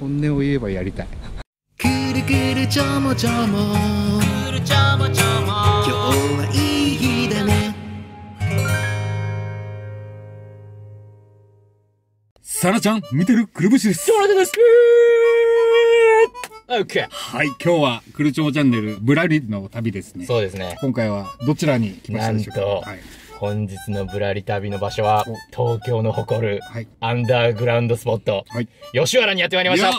本音を言えばやりたい。くるくるちょもちょも。くるちょもちょも。今日はいい日だね。サラちゃん見てるくるぶしです。そうです。オッケーはい今日はくるちょもチャンネルぶらりの旅ですね。そうですね。今回はどちらに来ましたでしょうか？なんとはい、本日のぶらり旅の場所は、東京の誇るはい。アンダーグラウンドスポット、はい、吉原にやってまいりました。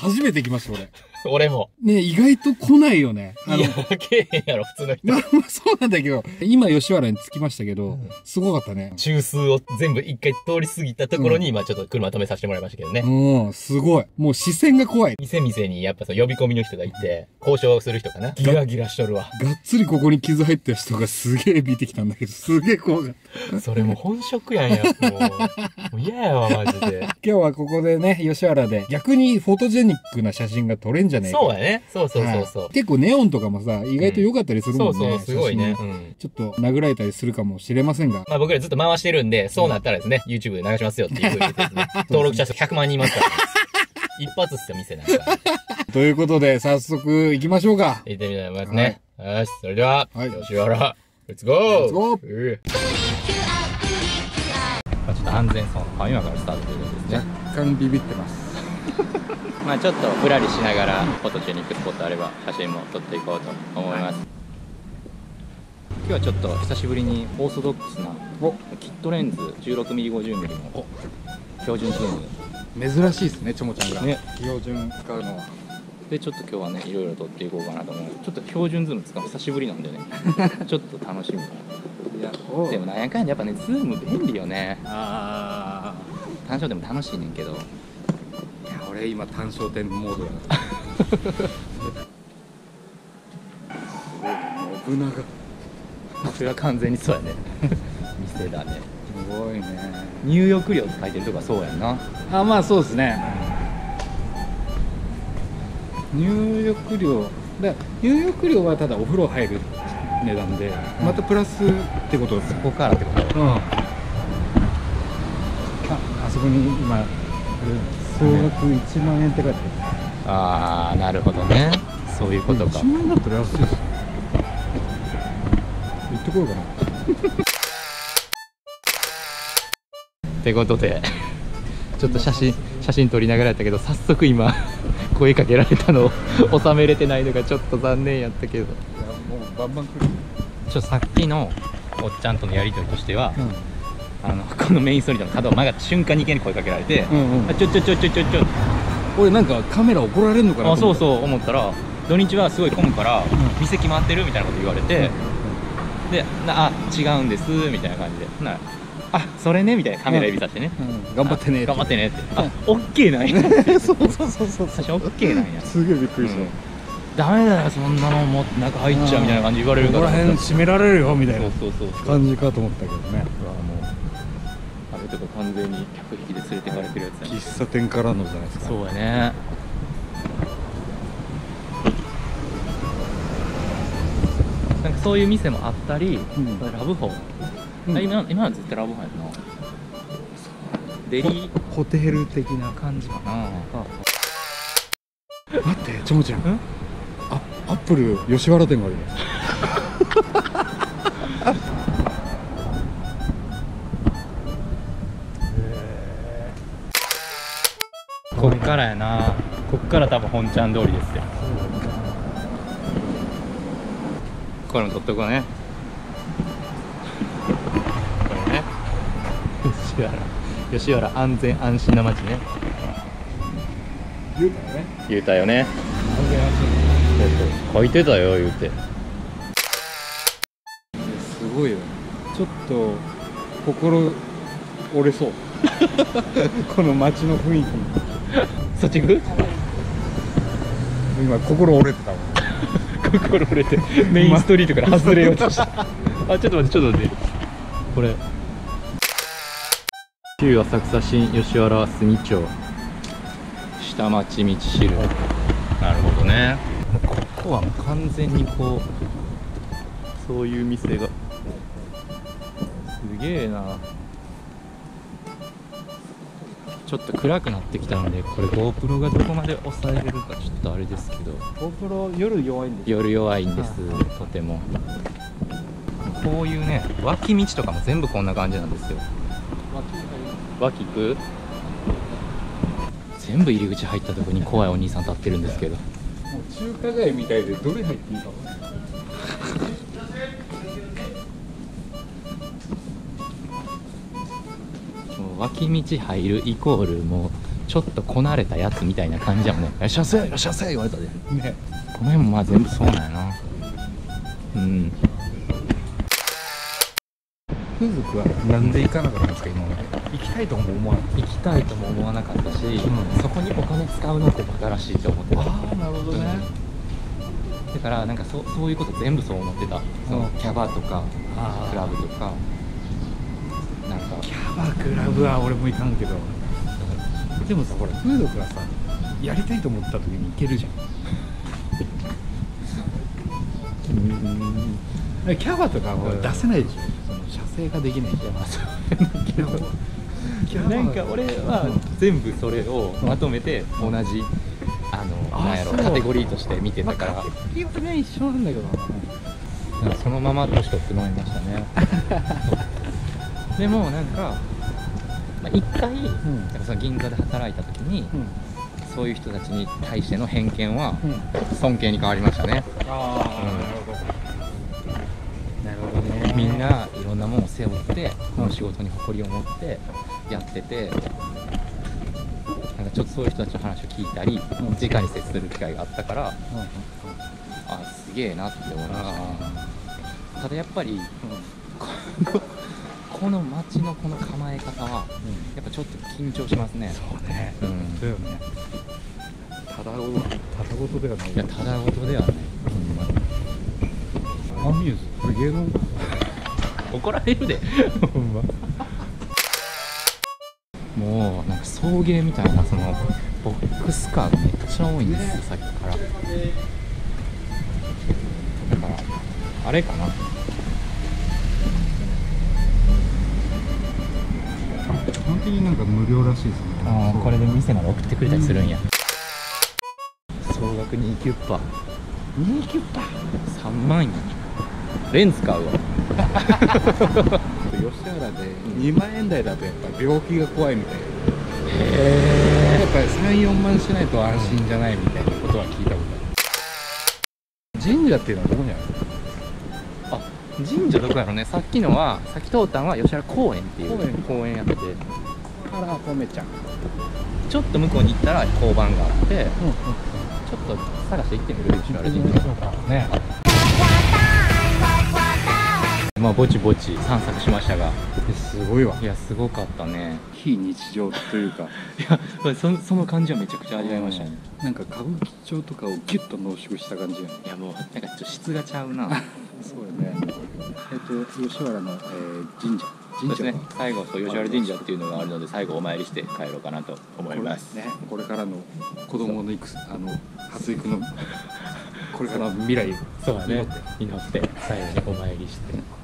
初めて来ました俺俺も。ね意外と来ないよねあのいや、けえへんやろ、普通の人。まあまあそうなんだけど、今吉原に着きましたけど、すごかったね。中枢を全部一回通り過ぎたところに、今ちょっと車止めさせてもらいましたけどね。うん、すごい。もう視線が怖い。店店にやっぱその呼び込みの人がいて、交渉する人かな。ギラギラしとるわ。がっつりここに傷入った人がすげえ見てきたんだけど、すげえ怖かった。それもう本職やんや。もう、もう嫌やわ、マジで。今日はここでね、吉原で逆にフォトジェニックな写真が撮れんじゃねえか。そうやね。そうそうそうそうはい。結構ネオンとかもさ、意外と良かったりするもんね。そうそう、すごいね。うん。ちょっと殴られたりするかもしれませんが。まあ僕らずっと回してるんで、そうなったらですね、YouTube で流しますよっていうふうにですね、登録者数100万人いますから、一発っすよ、店なんか。ということで、早速行きましょうか。行ってみたいと思いますね。よし、それでは、はい吉原、レッツゴーレッツゴーあちょっと安全そうな、今からスタートということですね。若干ビビってます。まあちょっとふらりしながら、フォトジェニックスポットあれば、写真も撮っていこうと思います。今日はちょっと久しぶりにオーソドックスなお、キットレンズ 16mm50mm の標準ズーム。珍しいですね、ちょもちゃんが。ね。標準使うのは。でちょっと今日はねいろいろ撮っていこうかなと思う。ちょっと標準ズーム使うの久しぶりなんでね。ちょっと楽しみ。でもなんやかんややっぱねズーム便利よね。あ単焦でも楽しいねんけど俺今単焦点モードやな。信長それは完全にそうやね。店だね。すごいね。入浴料って書いてるとこはそうやんな。あまあそうですね。入浴料。だ入浴料はただお風呂入る値段で、またプラスってことですここからってこと？うん。ああそこに今総額1万円って書いてああなるほどね。そういうことか。1万円だったら安いですよ。行ってこようかな。ってことで ちょっと写真写真撮りながらやったけど早速今 声かけられたのを収めれてないのがちょっと残念やったけど。いやもうバンバン来る。ちょさっきのおっちゃんとのやり取りとしては、うあの このメインストリートの角を曲がった瞬間にいきなり声かけられて、んうんうん。あちょちょちょちょちょちょ。俺なんかカメラ怒られるのかなあそううそう思ったら土日はすごい混むから、店決まってるみたいなこと言われて、でなあ違うんですみたいな感じで。ならあそれねみたいなカメラ指さしてね、頑張ってねあ頑張ってねって。あオッケーなんや。そうそうそうそう最初オッケーなんや。すげえびっくりした、うん。ダメだよそんなのもう中入っちゃうみたいな感じで言われるから。ここら辺閉められるよみたいな感じかと思ったけどねれとか完全に客引きで連れてかれてるやつやね。喫茶店からのじゃないですか。そうやね。なんかそういう店もあったり、うん。ラブホ、うん。あ今の今のは絶対ラブホやんな。デリホテル的な。感じかな。待ってちょもちゃん。ん？あアップル吉原店があります からやな。こっから多分本ちゃん通りですよ。これも取っとこうね。これね。吉原。吉原安全安心な街ね。言うたよね。言うたよね。安全安書いてたよ言うて。心すごいよ。ねちょっと心折れそう。この街の雰囲気。に そっち行く？今心折れてたわ。心折れてメインストリートから外れようとした。あちょっと待ってちょっと待って。これ。旧浅草新吉原杉町。下町道しる。なるほどね。ここは完全にこうそういう店が。すげえなちょっと暗くなってきたのでこれ GoPro がどこまで抑えれるかちょっとあれですけど。GoPro 夜弱いんです。夜弱いんですはとても。こういうね脇道とかも全部こんな感じなんですよ。脇行く？全部入り口入ったとこに怖いお兄さん立ってるんですけど。もう中華街みたいでどれ入っていいか脇道入るイコールもうちょっとこなれたやつみたいな感じやもんね「いらっしゃせいらっしゃせ」言われたで。ね。この辺もまあ全部そうなんやな。うん。風俗はなんで行かなかったんですか今まで。行きたいとも思わない行きたいとも思わなかったし、ん。そこにお金使うのってバカらしいって思ってた。ああなるほどね、だからなんかそそういうこと全部そう思ってた。そのキャバとかあクラブとかかキャバクラブは俺も行かんけど。でもさほら風俗はさやりたいと思った時に行けるじゃん。うん。キャバとかはうん。出せないでしょ、その射精ができないじゃんまあそうキャバキャバ。なんか俺は全部それをまとめて同じあのあなんやろカテゴリーとして見てたから。まあカテゴリーはね一緒なんだけどな。そのまま年取って飲みましたね でもなんか、まあ、一回、ん。なんかその銀座で働いた時に、そういう人たちに対しての偏見はうん、うん、尊敬に変わりましたね。ああ、うん。なるほど。なるほどね。みんないろんなものを背負ってこの仕事に誇りを持ってやっててなんかちょっとそういう人たちの話を聞いたり、ん。直に接する機会があったからうんうんうん。あすげえなって思いました。ただやっぱりこの街のこの構え方はやっぱちょっと緊張しますね。そうね。うん。だよね。ただごと。ただごとではない。いやただごとではない。アミューズこれ芸能怒られるで。ほんま。もうなんか送迎みたいなそのボックスカーがめっちゃ多いんですよさっきから。だからあれかな基本的になんか無料らしいですね。あーこれで店まで送ってくれたりするんや、総額2キュッパ2キュッパ3万円レンズ買うわ。吉原で2万円台だとやっぱ病気が怖いみたいな。へやっぱり34万しないと安心じゃないみたいなことは聞いたことある。神社っていうのはどこにあるあ神社どこやろね。さっきのはさっき通ったのは吉原公園っていう公園。やって。てあらポメちゃんちょっと向こうに行ったら交番があってうんうんちょっと探して行ってみる吉原神社ねまあぼちぼち散策しましたが。すごいわ。いやすごかったね。非日常というか。いやそその感じはめちゃくちゃ味わいました。ねなんか歌舞伎町とかをギュッと濃縮した感じやね。いやもうなんかちょっと質がちゃうな。そうよねえっと吉原の、えー神社。そうですね。神社は最後そう吉原神社っていうのがあるので最後お参りして帰ろうかなと思います。これねこれからの子供の育あの発育の これからの未来そうだね。祈って。祈って最後にお参りして。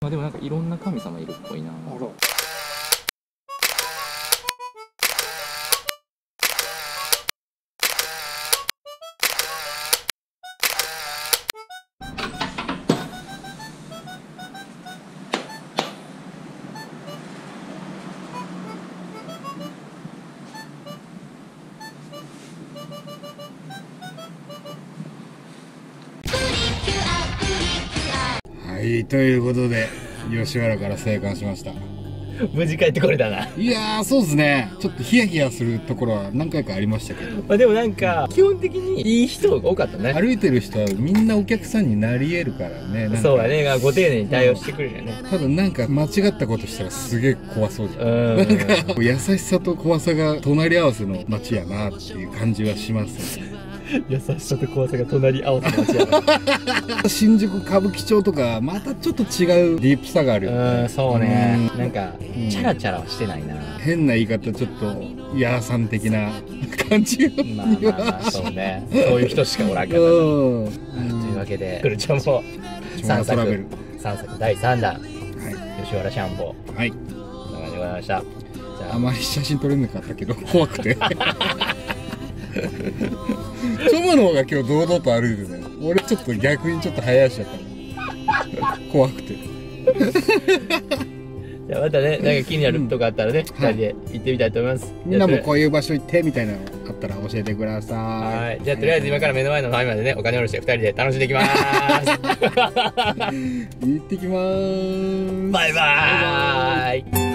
まあでもなんかいろんな神様いるっぽいなあらはいということで吉原から生還しました。無事帰ってこれたな。いやーそうですね。ちょっとヒヤヒヤするところは何回かありましたけど。まあでもなんか基本的にいい人多かったね。歩いてる人はみんなお客さんになり得るからね。そうやね。ご丁寧に対応してくれるよね。ただなんか間違ったことしたらすげえ怖そうじゃん。うん。なんか優しさと怖さが隣り合わせの街やなっていう感じはしますね 優しさと怖さが隣り合わせの街やな 新宿歌舞伎町とかまたちょっと違うディープさがあるよね。うんそうね。うん。なんかん。チャラチャラはしてないな。変な言い方ちょっとヤーさん的な感じまあまあまあそうね。そういう人しかおらんからうん。というわけで、クルチョもチョ3作モラトラベル。三作第3弾。は吉原シャンボ。い、はい、こんな感じでございました。あまり写真撮れなかったけど怖くてチョモの方が今日堂々と歩いてたよ。俺ちょっと逆にちょっと早足だった怖くて。じゃあまたねなんか気になるとこあったらね、はい。2人で行ってみたいと思います。みんなもこうういう場所行ってみたいなのあったら教えてください。はい。じゃあとりあえず今から目の前のファミマでねお金下ろして2人で楽しんでいきます。行ってきまーす。バイバーイ